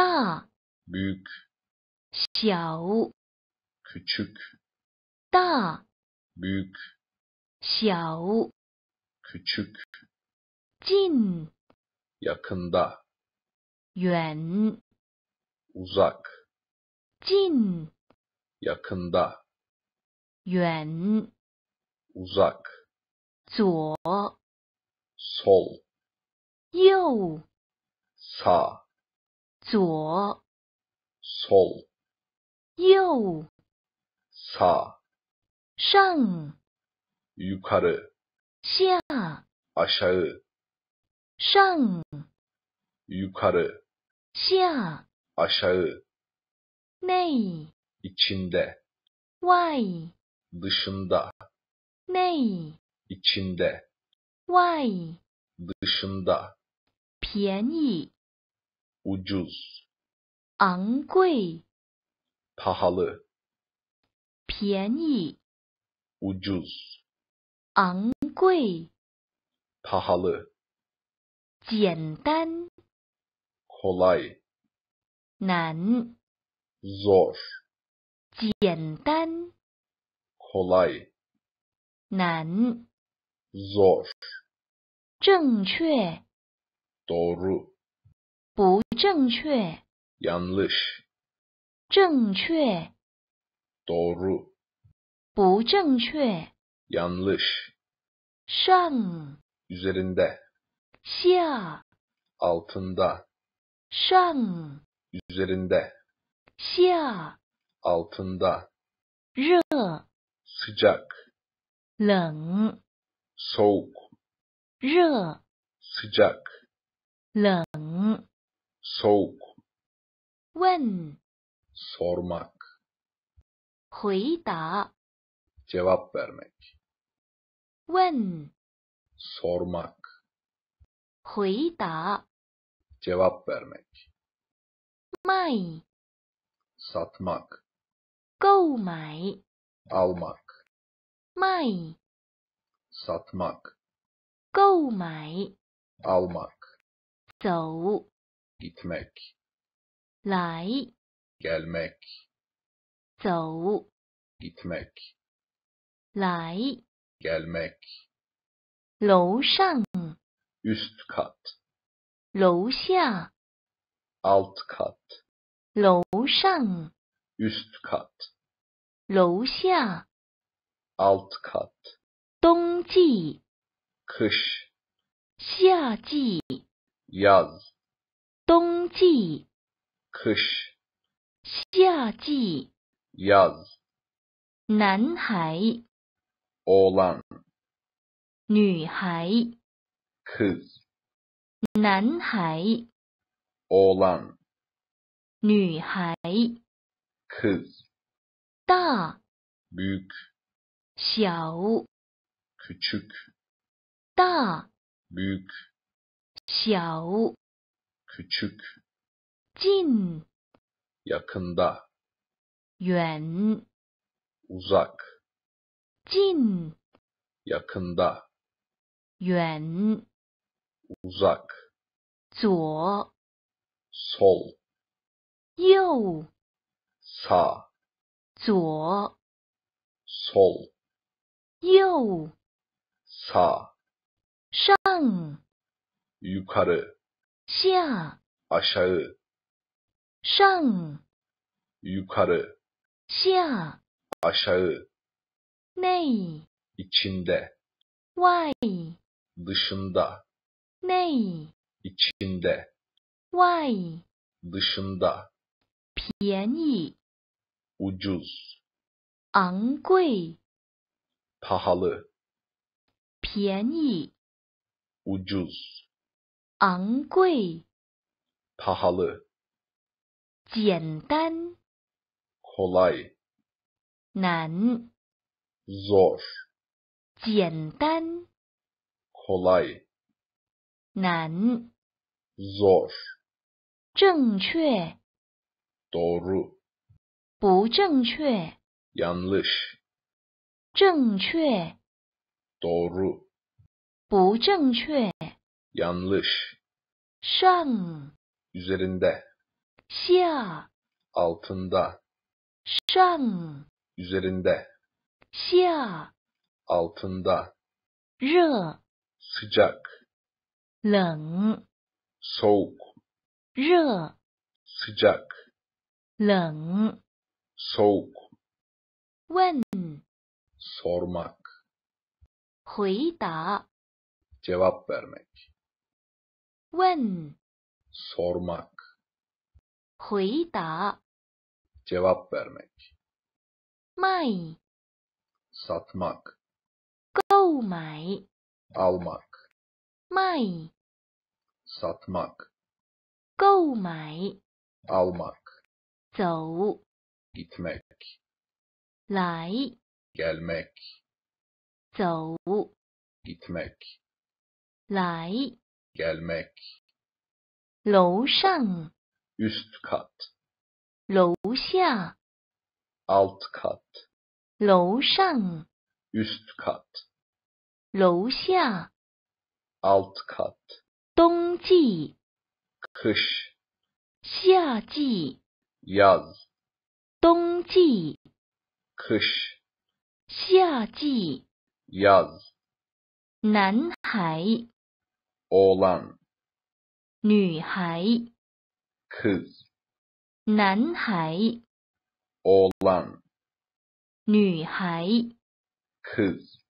大 büyük, 小 küçük, 大 büyük, 小 küçük, 近 yakında, 远 uzak, 近 yakında, 远 uzak, 左 sol, 右 sağ, 左 sol, 右 sağ, 上 yukarı, 下 aşağı, 上 yukarı, 下 aşağı, 内 içinde, 外 dışında, 内 içinde, 外 dışında, 便宜 ucuz, 昂贵 pahalı, 便宜 ucuz, 昂贵 pahalı, 简单 kolay, 难 zor, 简单 kolay, 难 zor, 正确 doğru, 不正确 yanlış, 正确 doğru, 不正确 yanlış, 上 üzerinde, 下 altında, 上 üzerinde, 下 altında, 热 sıcak, 冷 soğuk, 热 sıcak, 冷 Soğuk, 问 sormak, 回答 cevap vermek, 问 sormak, 回答 cevap vermek. May satmak. 购买 almak. May satmak. 购买 almak, 走 gitmek, 来 gelmek, 走 gitmek, 来 gelmek, 楼上 üst kat, 楼下 alt kat, 楼上 üst kat, 楼下 alt kat, 冬季 kış, 夏季 yaz, 冬季 kış, 夏季 yaz, 男孩 oğlan, 女孩 kız, 男孩 oğlan, 女孩 kız, 大 büyük, 小 küçük, 大 büyük, 小 küçük, cin, yakında, yuan, uzak, cin, yakında, yuan, uzak, zuo, sol, you, sağ, zuo, sol, you, sağ, 上，yukarı 下 aşağı, 上 yukarı, 下 aşağı, 内 içinde, 外 dışında, 内 içinde, 外 dışında, 便宜 ucuz, 昂贵 pahalı, 便宜 ucuz, 昂贵 pahalı, 简单 kolay, 难 zor, 简单 kolay, 难 zor, 正确 doğru, 不正确 yanlış, 正确 doğru, 不正确 yanlış, 上 üzerinde, 下 altında, 上 üzerinde, 下 altında, 热 sıcak, 冷 soğuk, 热 sıcak, 冷 soğuk, 问 sormak, 回答 cevap vermek, 问 sormak, 回答 cevap vermek, 卖 satmak, 购买 almak, 卖 satmak, 购买 almak, 走 gitmek, 来 gelmek, 走 gitmek, 来 gelmek, 楼上 üst kat, 楼下 alt kat, 楼上 üst kat, 楼下 alt kat, 冬季 kış, 夏季 yaz, 冬季 kış, 夏季 yaz, 男孩 oğlan, 女孩 kız, 男孩 oğlan, 女孩 kız.